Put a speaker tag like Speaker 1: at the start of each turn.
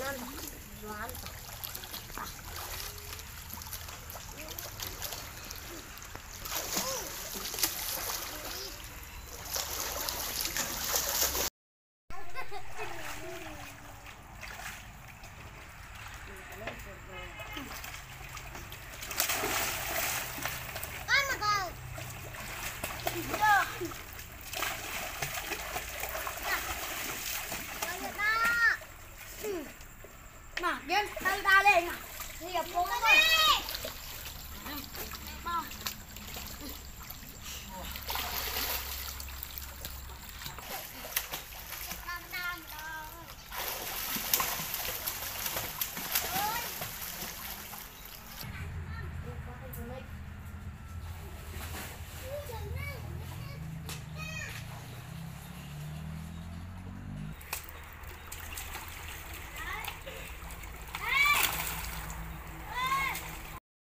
Speaker 1: Yeah.
Speaker 2: mà dân tăng ta lên mà, đi gặp bố thôi